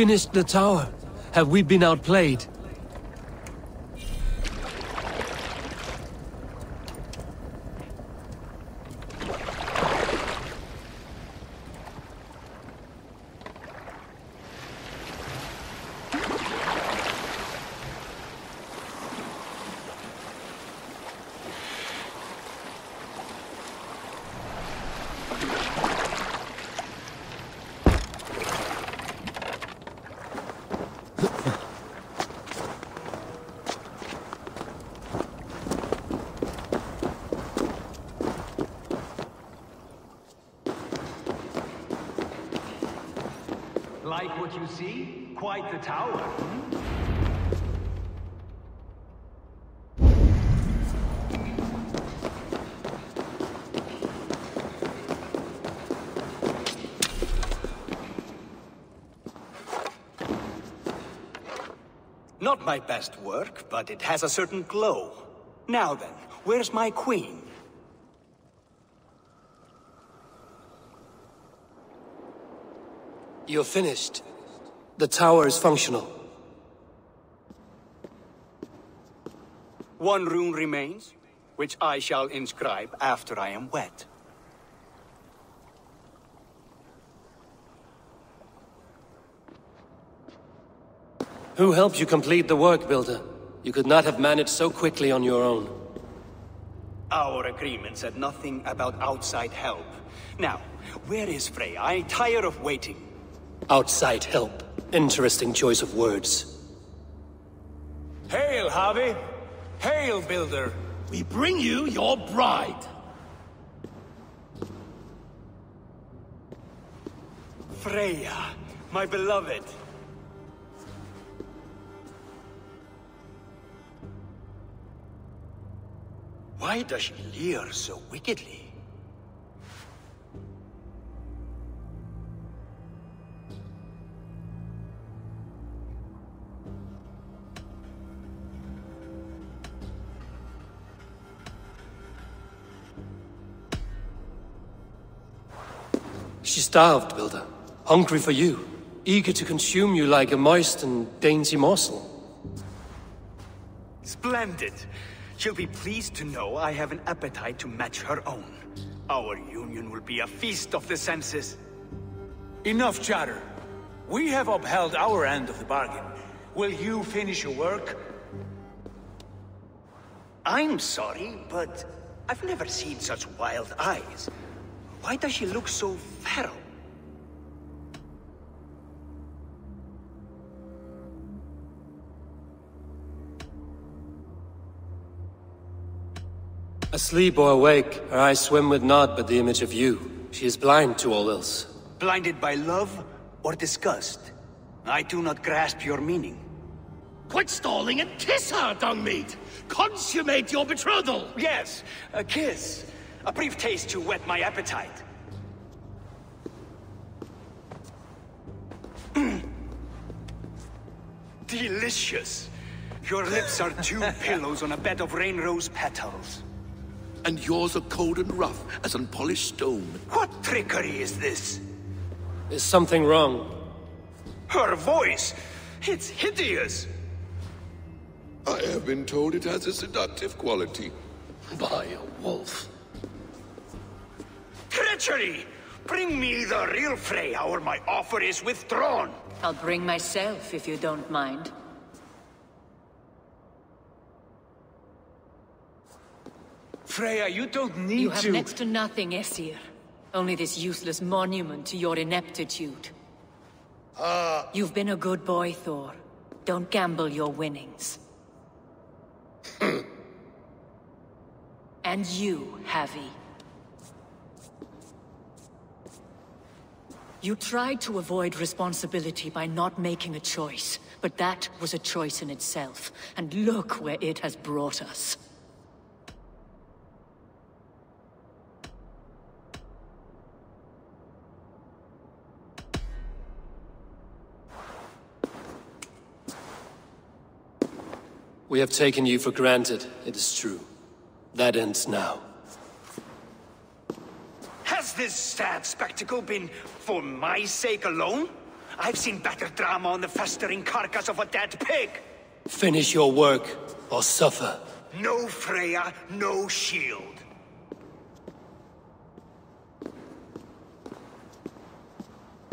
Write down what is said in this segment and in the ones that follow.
finished the tower. Have we been outplayed? Like what you see? Quite the tower. hmm? Not my best work, but it has a certain glow. Now then, where's my queen? You're finished. The tower is functional. One rune remains, which I shall inscribe after I am wet. Who helped you complete the work, Builder? You could not have managed so quickly on your own. Our agreement said nothing about outside help. Now, where is Frey? I tire of waiting. Outside help. Interesting choice of words. Hail, Havi! Hail, Builder! We bring you your bride! Freya, my beloved. Why does she leer so wickedly? She starved, Builder. Hungry for you. Eager to consume you like a moist and dainty morsel. Splendid. She'll be pleased to know I have an appetite to match her own. Our union will be a feast of the senses. Enough chatter. We have upheld our end of the bargain. Will you finish your work? I'm sorry, but I've never seen such wild eyes. Why does she look so feral? Asleep or awake, her eyes swim with naught but the image of you. She is blind to all else. Blinded by love or disgust? I do not grasp your meaning. Quit stalling and kiss her, Dungmeat! Consummate your betrothal! Yes, a kiss. A brief taste to whet my appetite. Delicious. Your lips are two pillows on a bed of rain rose petals. And yours are cold and rough as unpolished stone. What trickery is this? Is something wrong? Her voice! It's hideous! I have been told it has a seductive quality. By a wolf. Treachery! Bring me the real Freya or my offer is withdrawn! I'll bring myself if you don't mind. Freya, you don't need You have to... next to nothing, Aesir. Only this useless monument to your ineptitude. Ah, You've been a good boy, Thor. Don't gamble your winnings. and you, Havi. You tried to avoid responsibility by not making a choice, but that was a choice in itself, and look where it has brought us. We have taken you for granted, it is true. That ends now. Has this sad spectacle been for my sake alone? I've seen better drama on the festering carcass of a dead pig. Finish your work, or suffer. No Freya, no shield.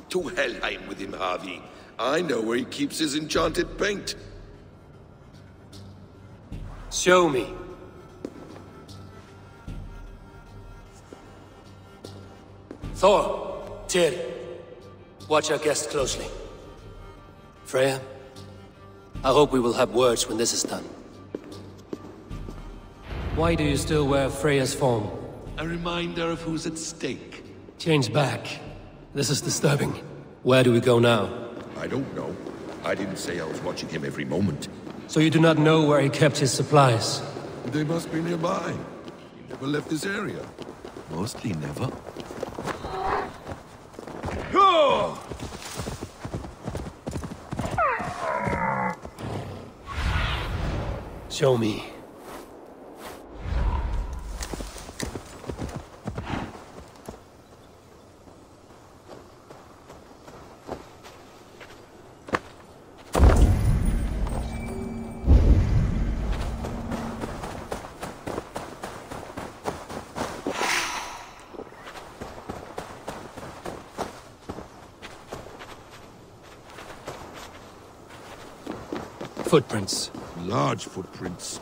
To Helheim with him, Havi. I know where he keeps his enchanted paint. Show me. Thor, Tyr, watch our guest closely. Freya, I hope we will have words when this is done. Why do you still wear Freya's form? A reminder of who's at stake. Change back. This is disturbing. Where do we go now? I don't know. I didn't say I was watching him every moment. So you do not know where he kept his supplies? They must be nearby. He never left this area. Mostly never. Show me. Footprints. Large footprints.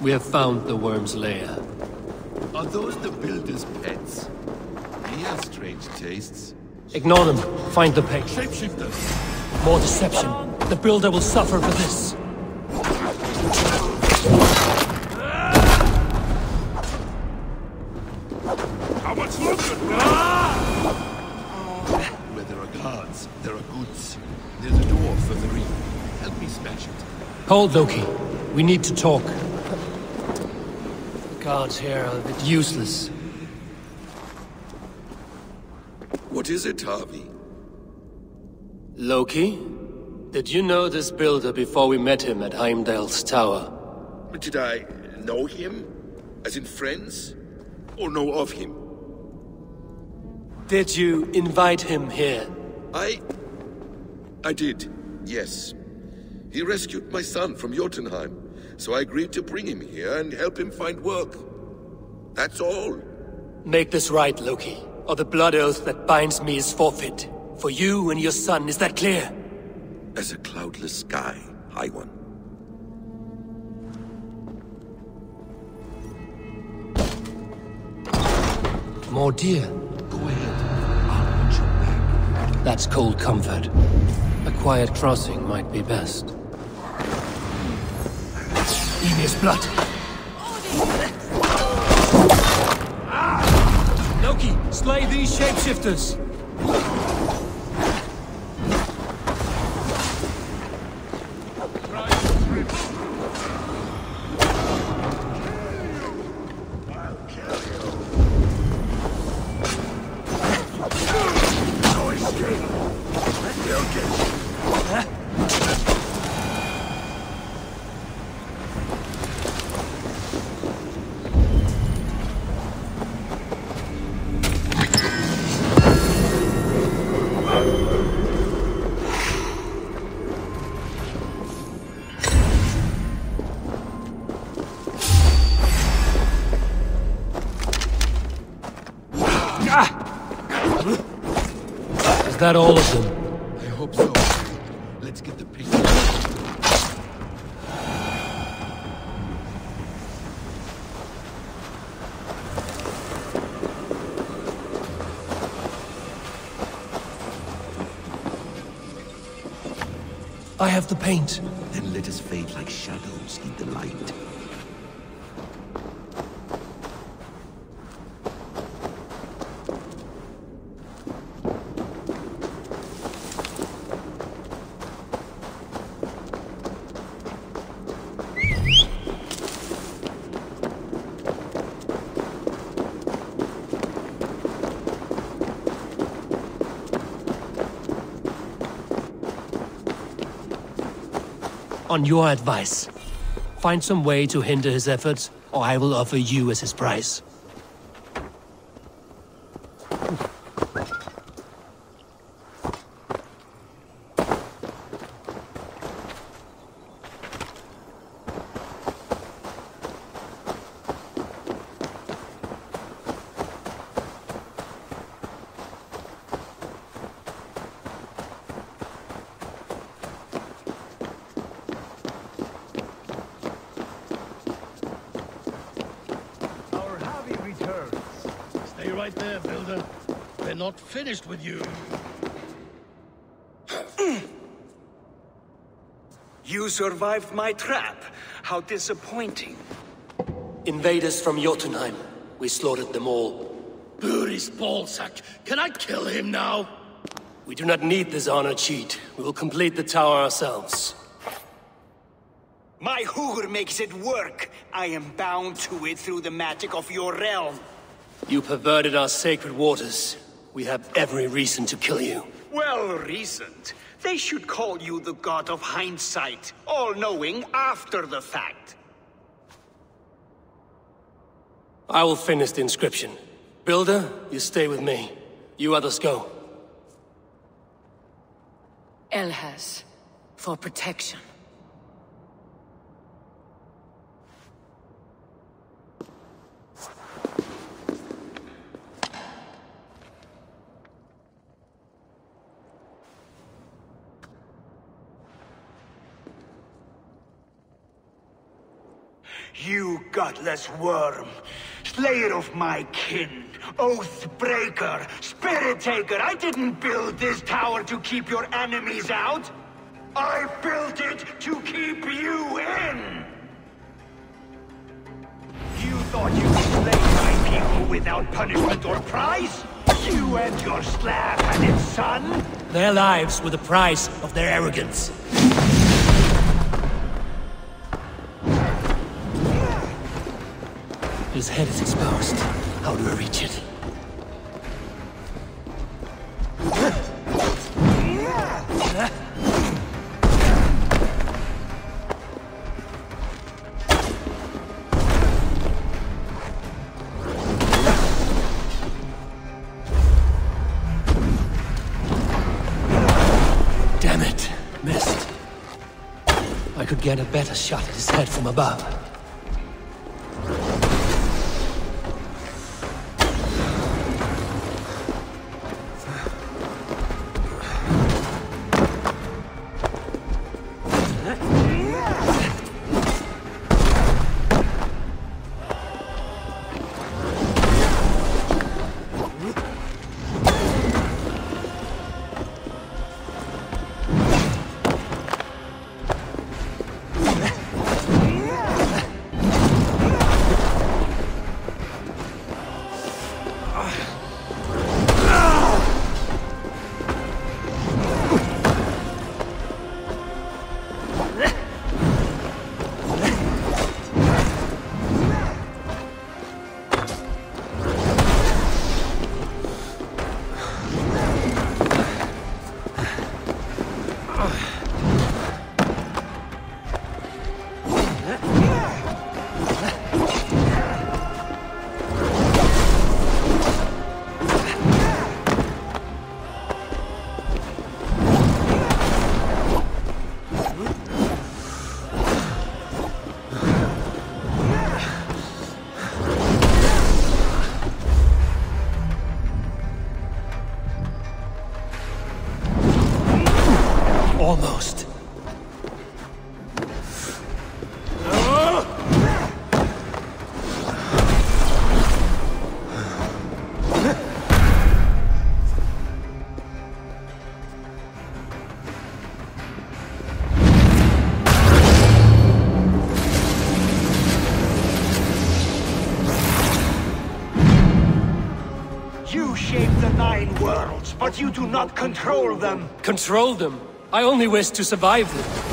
We have found the worm's lair. Are those the builder's pets? He has strange tastes. Ignore them. Find the peg. Shapeshifters! More deception. The builder will suffer for this. It. Hold, Loki. We need to talk. The guards here are a bit useless. What is it, Havi? Loki? Did you know this builder before we met him at Heimdall's tower? Did I know him? As in friends? Or know of him? Did you invite him here? I... I did, yes. He rescued my son from Jotunheim, so I agreed to bring him here and help him find work. That's all. Make this right, Loki, or the blood oath that binds me is forfeit. For you and your son, is that clear? As a cloudless sky, High One. More deer. Go ahead. I'll watch your back. That's cold comfort. A quiet crossing might be best. Ymir's blood! Ah! Loki, slay these shapeshifters! That all of them? I hope so. Let's get the paint. I have the paint. On your advice, find some way to hinder his efforts, or I will offer you as his price. Our Havi returns. Stay right there, Builder. We're not finished with you. You survived my trap. How disappointing. Invaders from Jotunheim. We slaughtered them all. Buri's ballsack. Can I kill him now? We do not need this honor cheat. We will complete the tower ourselves. My Hugr makes it work. I am bound to it through the magic of your realm. You perverted our sacred waters. We have every reason to kill you. Well reasoned. They should call you the god of hindsight, all-knowing after the fact. I will finish the inscription. Builder, you stay with me. You others go. Elhas, for protection. You godless worm, slayer of my kin, oath breaker, spirit taker, I didn't build this tower to keep your enemies out. I built it to keep you in. You thought you could slay my people without punishment or prize? You and your slab-headed son? Their lives were the price of their arrogance. His head is exposed. How do I reach it? Damn it. Missed. I could get a better shot at his head from above. Control them. Control them. I only wish to survive them.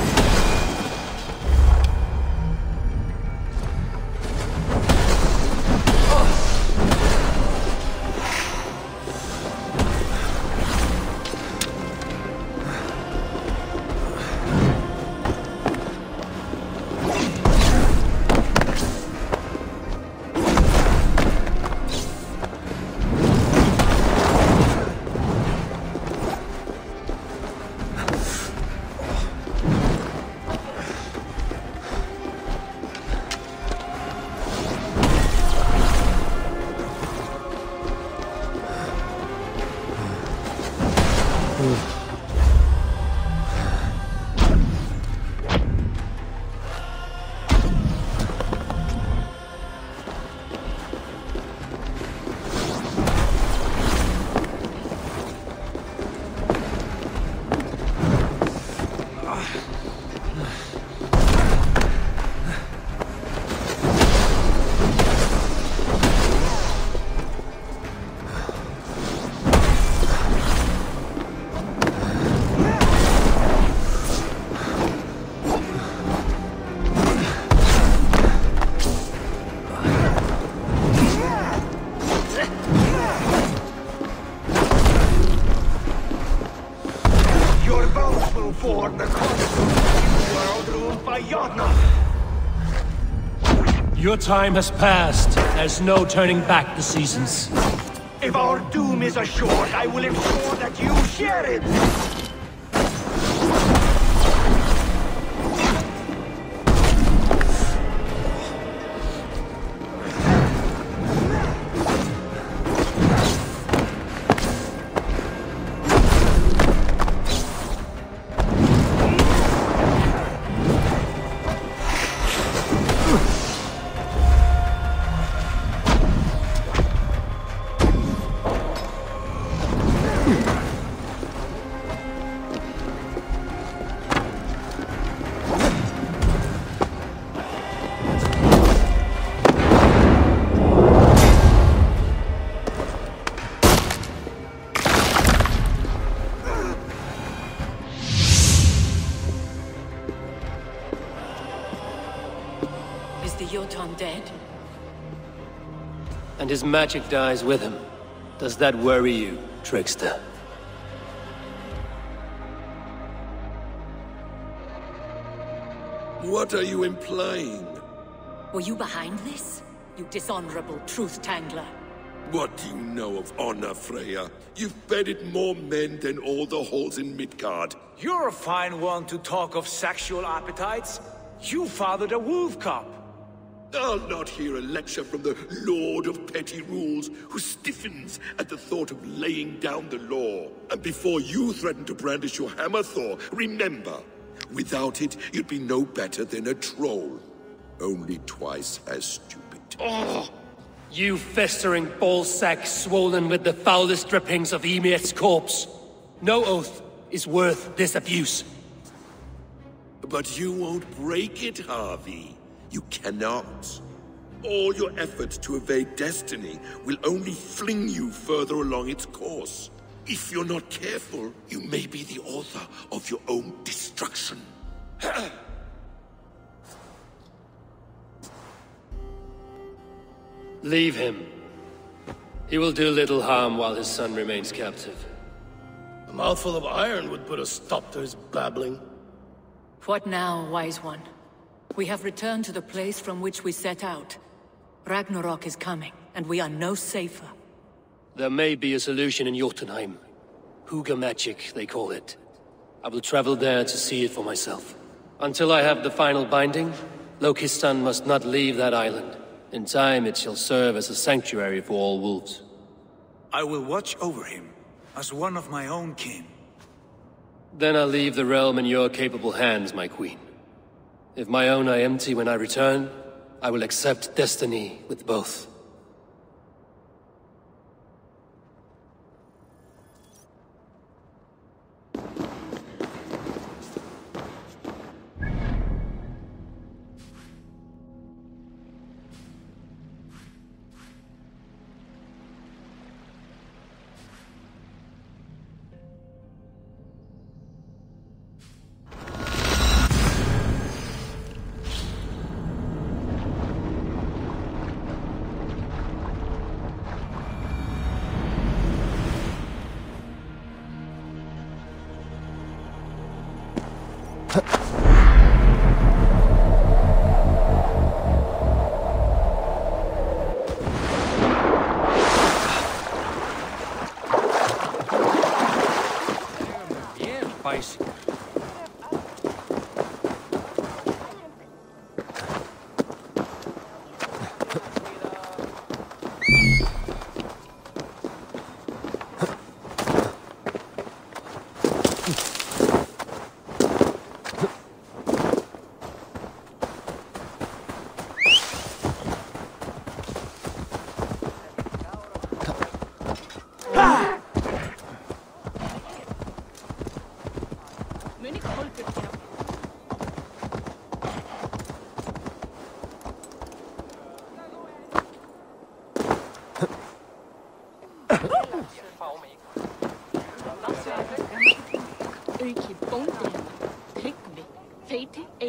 Time has passed. There's no turning back the seasons. If our doom is assured, I will ensure that you share it. His magic dies with him. Does that worry you, trickster? What are you implying? Were you behind this? You dishonorable truth tangler. What do you know of honor, Freya? You've bedded more men than all the halls in Midgard. You're a fine one to talk of sexual appetites. You fathered a wolf cub. I'll not hear a lecture from the Lord of Petty Rules, who stiffens at the thought of laying down the law. And before you threaten to brandish your hammer, Thor, remember, without it, you'd be no better than a troll. Only twice as stupid. Oh, you festering ballsack swollen with the foulest drippings of Ymir's corpse. No oath is worth this abuse. But you won't break it, Havi. You cannot. All your efforts to evade destiny will only fling you further along its course. If you're not careful, you may be the author of your own destruction. Leave him. He will do little harm while his son remains captive. A mouthful of iron would put a stop to his babbling. What now, wise one? We have returned to the place from which we set out. Ragnarok is coming, and we are no safer. There may be a solution in Jotunheim. Hugr magic, they call it. I will travel there to see it for myself. Until I have the final binding, Loki's son must not leave that island. In time, it shall serve as a sanctuary for all wolves. I will watch over him, as one of my own kin. Then I'll leave the realm in your capable hands, my queen. If my own are empty when I return, I will accept destiny with both.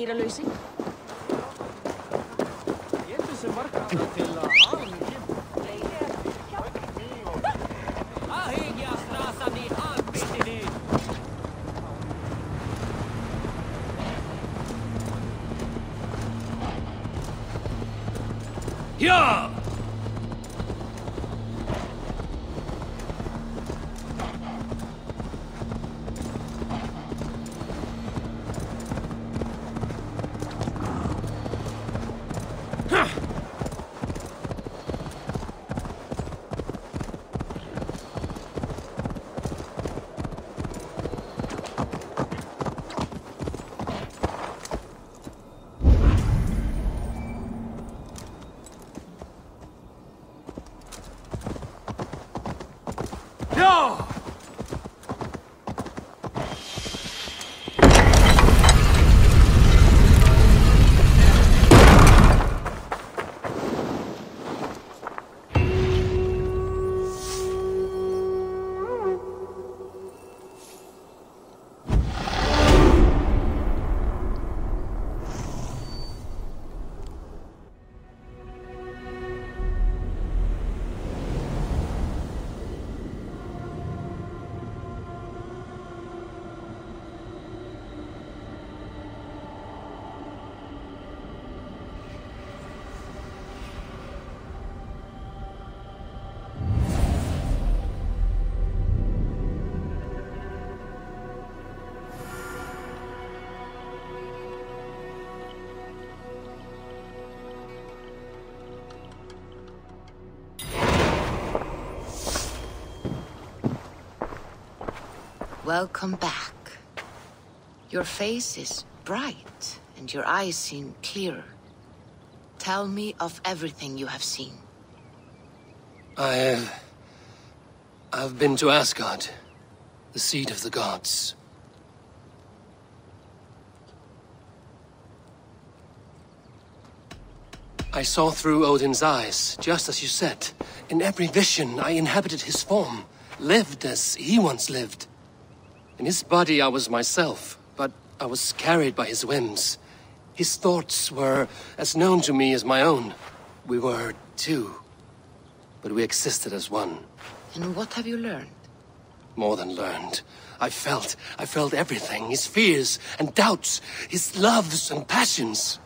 Er feiti, eiralausi. Welcome back. Your face is bright, and your eyes seem clearer. Tell me of everything you have seen. I have... I've been to Asgard, the seat of the gods. I saw through Odin's eyes, just as you said. In every vision, I inhabited his form, lived as he once lived. In his body, I was myself, but I was carried by his whims. His thoughts were as known to me as my own. We were two, but we existed as one. And what have you learned? More than learned. I felt, I felt everything. His fears and doubts, his loves and passions.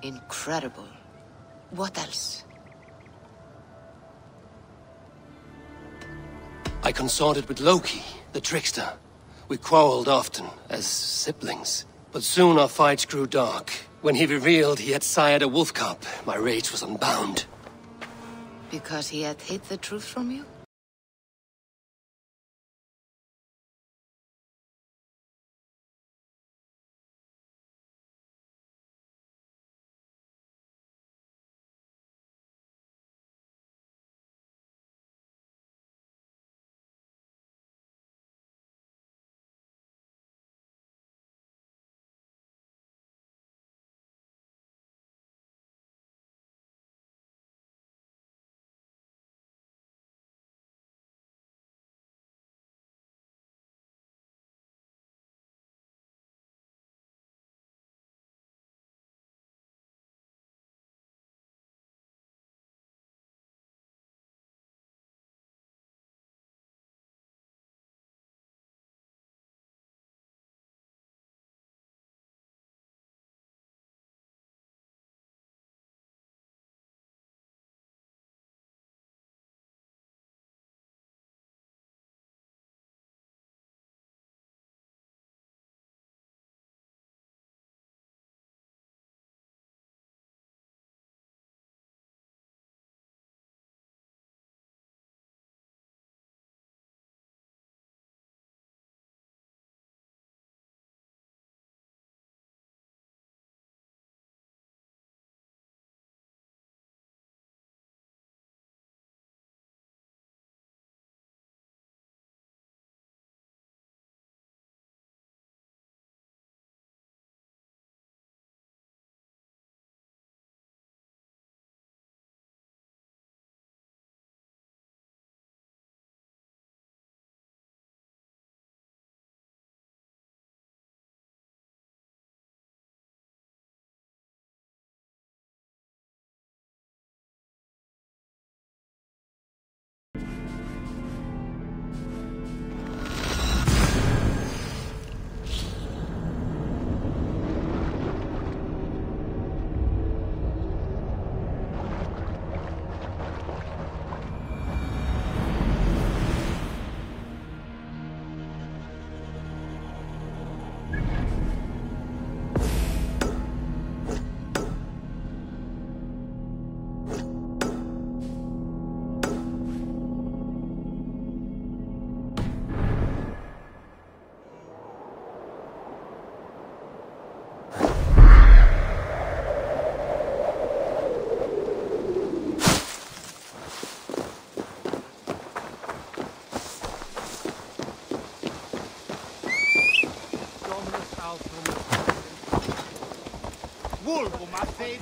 Incredible. What else? I consorted with Loki, the trickster. We quarreled often, as siblings. But soon our fights grew dark. When he revealed he had sired a wolf cub, my rage was unbound. Because he had hid the truth from you?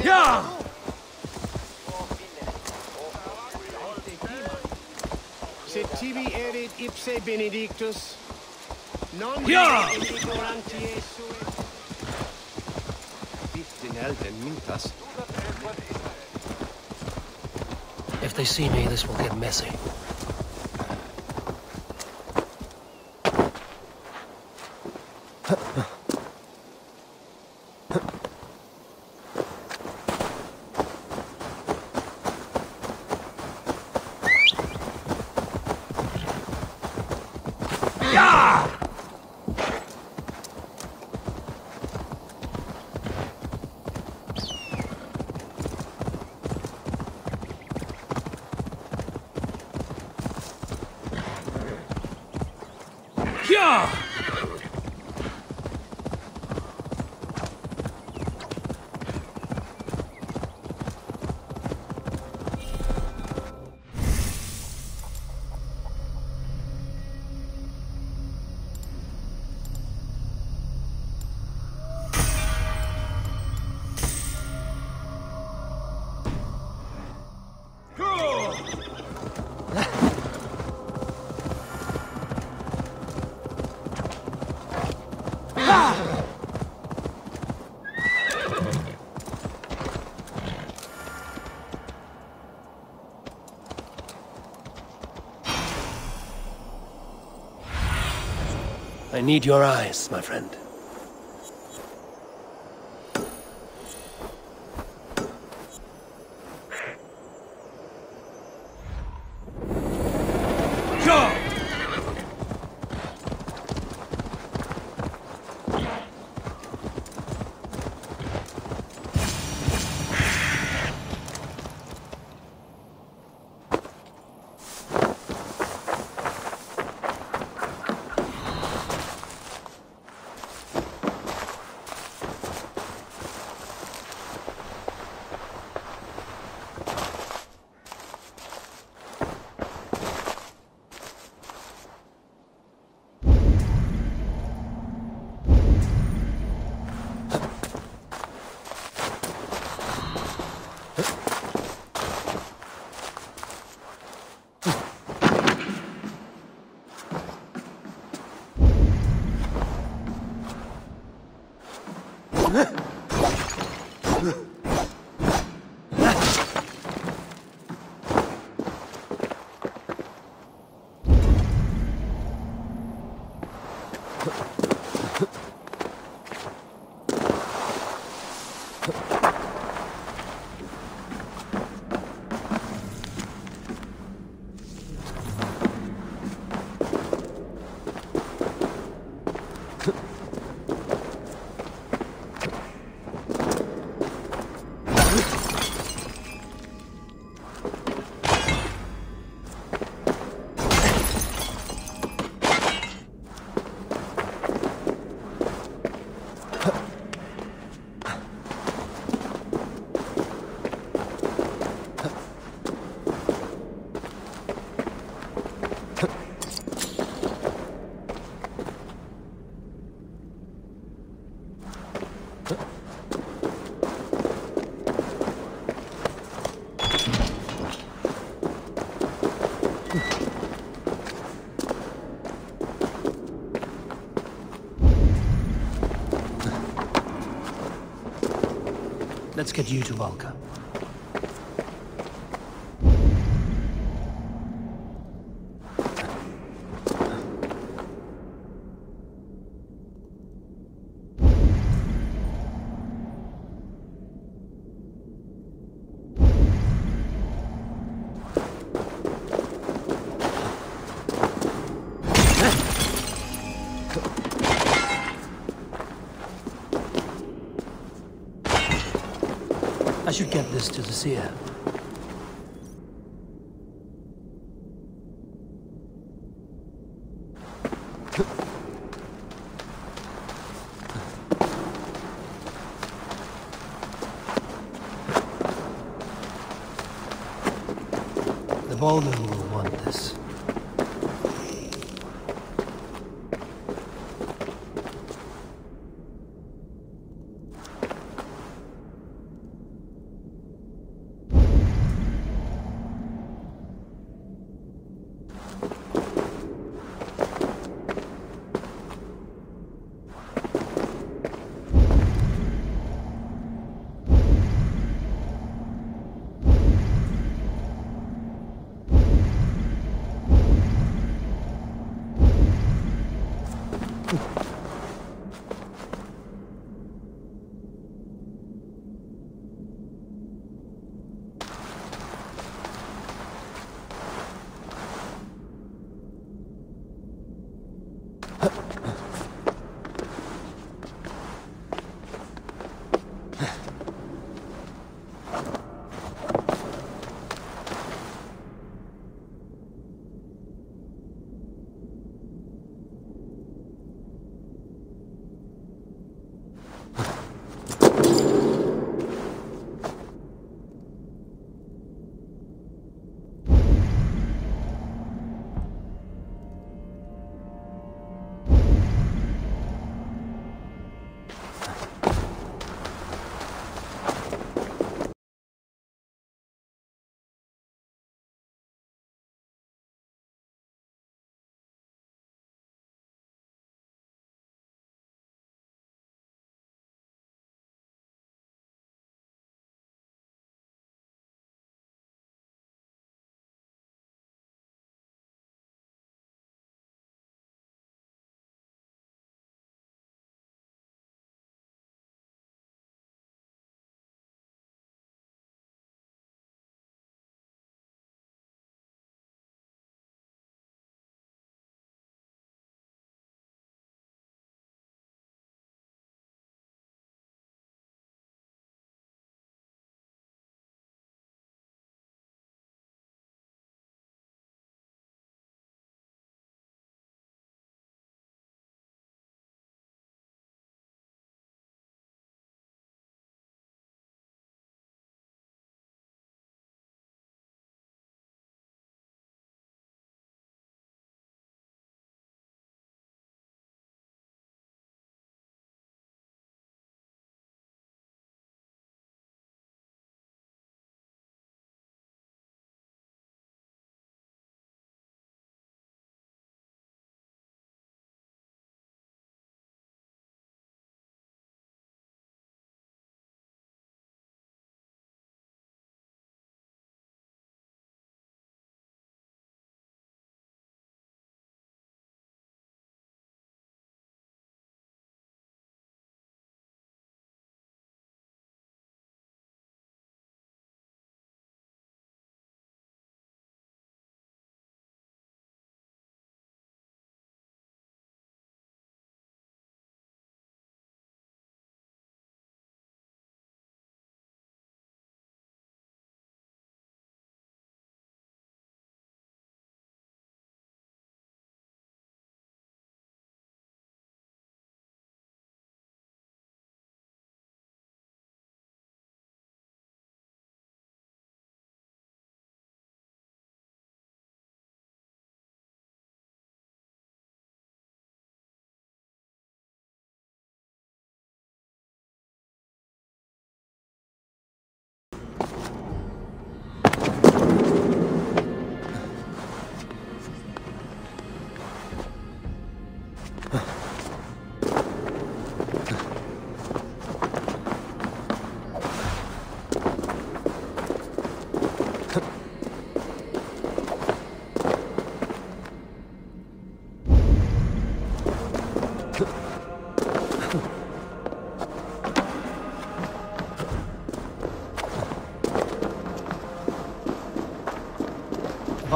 Ja! Se tibi erit ipse benedictus, non Ja! ignorantie sue. Biftin elden mintas. If they see me, this will get messy. Need your eyes, my friend. Let's get you to Valka.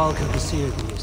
Valka Visirdi is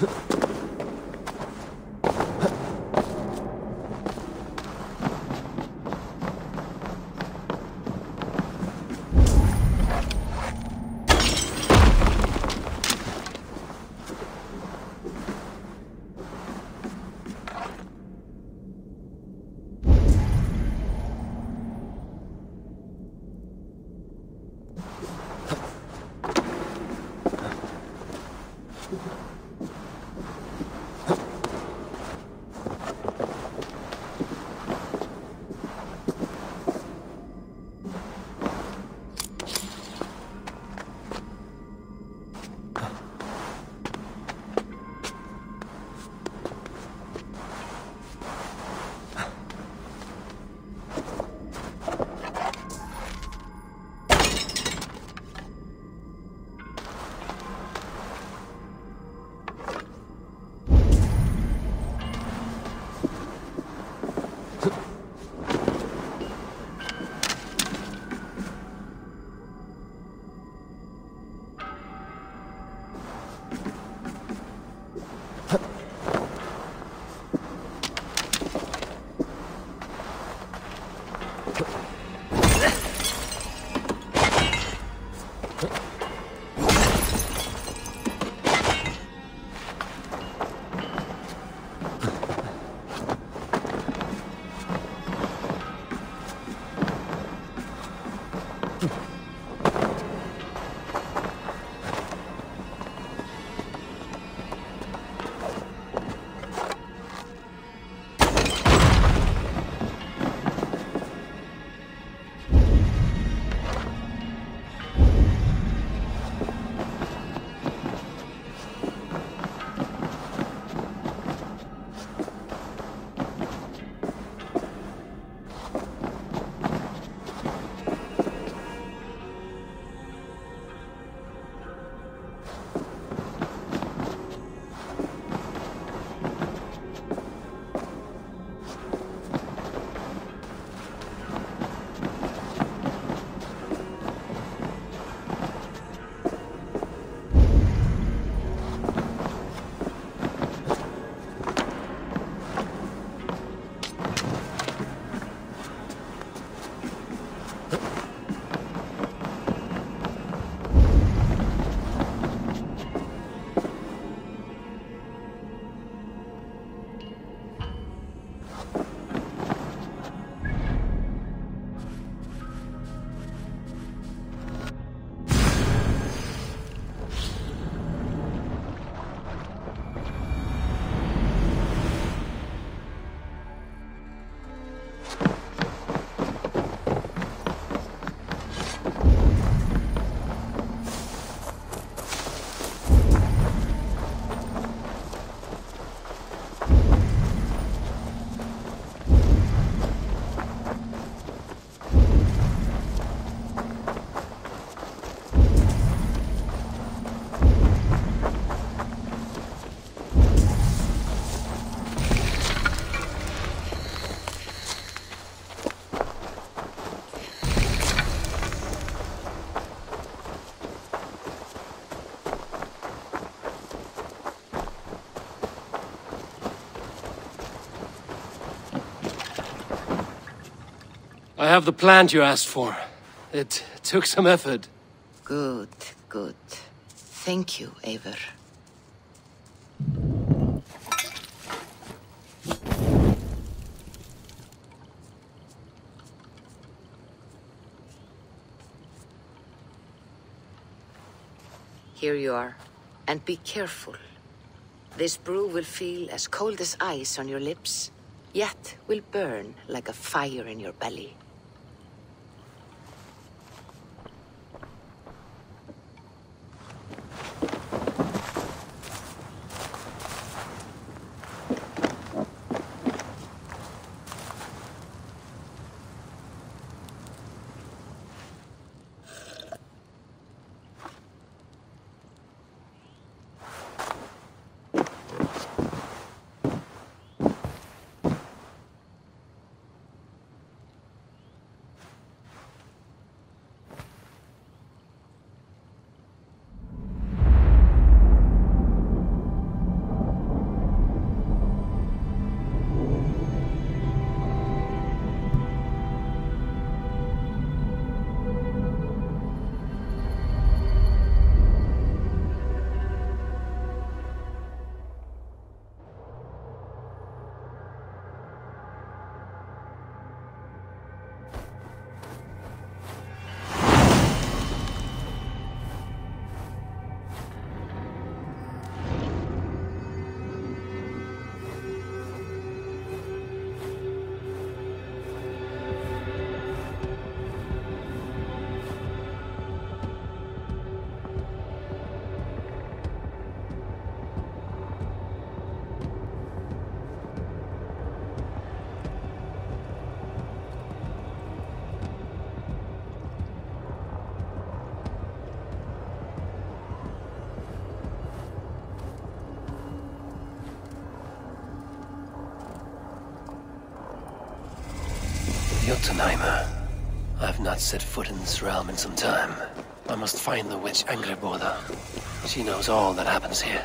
Huh? have the plant you asked for. It took some effort. Good, good. Thank you, Eivor. Here you are. And be careful. This brew will feel as cold as ice on your lips, yet will burn like a fire in your belly. Not set foot in this realm in some time. I must find the witch Angreboda. She knows all that happens here.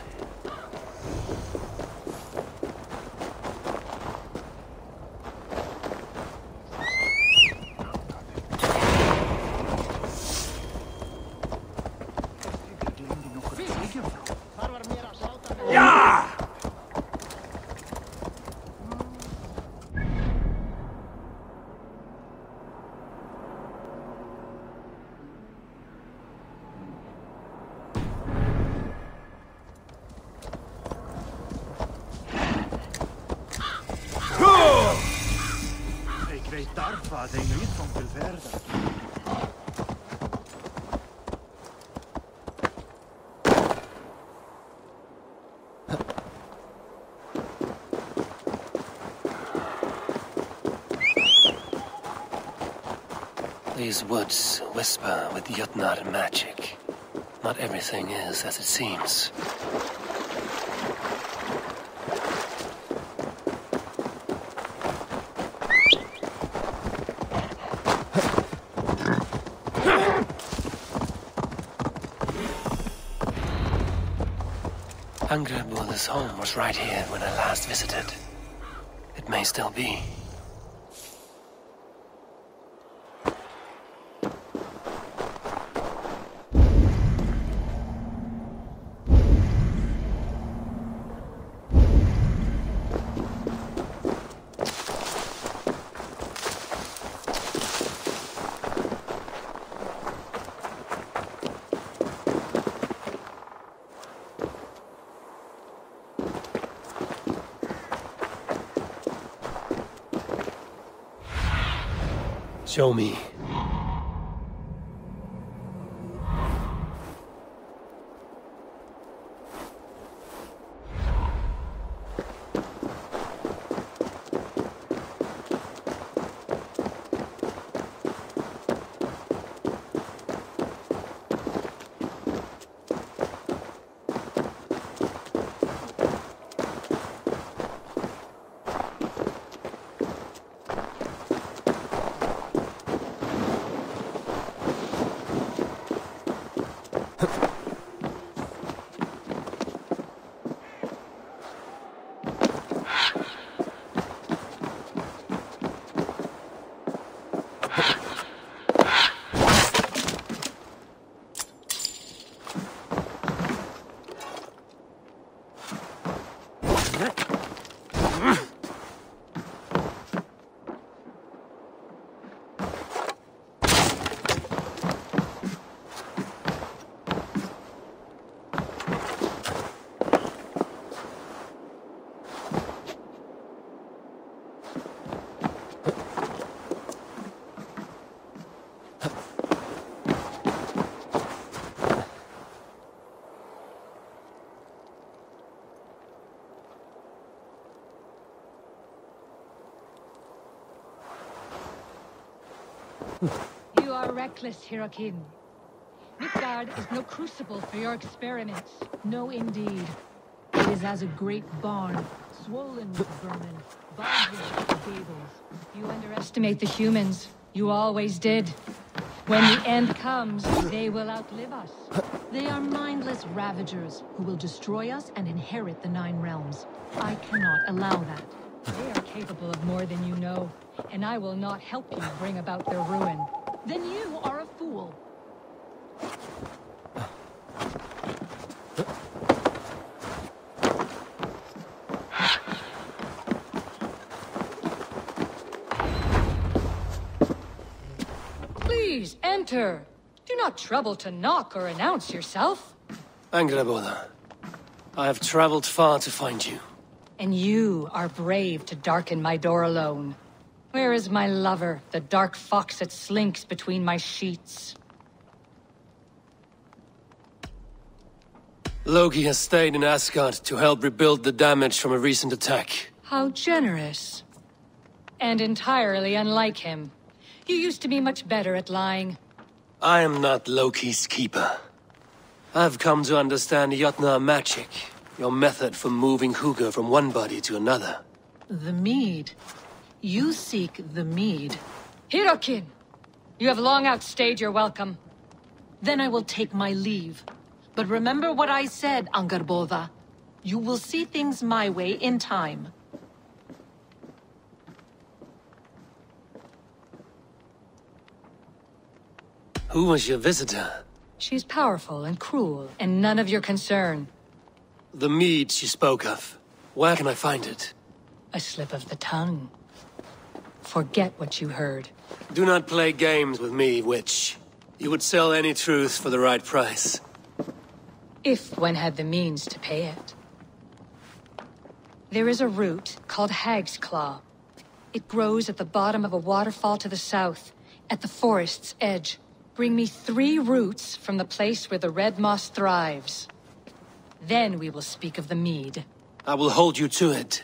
These woods whisper with Jotnar magic. Not everything is as it seems. Angreboda's home was right here when I last visited. It may still be. Show me. Are reckless, Hyrrokkin. Midgard is no crucible for your experiments. No, indeed. It is as a great barn, swollen with vermin, bulging with gables. You underestimate the humans. You always did. When the end comes, they will outlive us. They are mindless ravagers who will destroy us and inherit the Nine Realms. I cannot allow that. They are capable of more than you know, and I will not help you bring about their ruin. Then you are a fool. Please, enter. Do not trouble to knock or announce yourself. Angreboda, I have traveled far to find you. And you are brave to darken my door alone. Where is my lover, the dark fox that slinks between my sheets? Loki has stayed in Asgard to help rebuild the damage from a recent attack. How generous. And entirely unlike him. You used to be much better at lying. I am not Loki's keeper. I've come to understand Jotnar magic, your method for moving Hugr from one body to another. The mead. You seek the mead. Hyrrokkin! You have long outstayed your welcome. Then I will take my leave. But remember what I said, Angreboda. You will see things my way in time. Who was your visitor? She's powerful and cruel, and none of your concern. The mead she spoke of. Where can I find it? A slip of the tongue. Forget what you heard. Do not play games with me, witch. You would sell any truth for the right price. If one had the means to pay it. There is a root called Hag's Claw. It grows at the bottom of a waterfall to the south, at the forest's edge. Bring me three roots from the place where the red moss thrives. Then we will speak of the mead. I will hold you to it.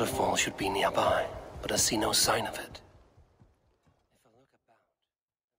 Waterfall should be nearby, but I see no sign of.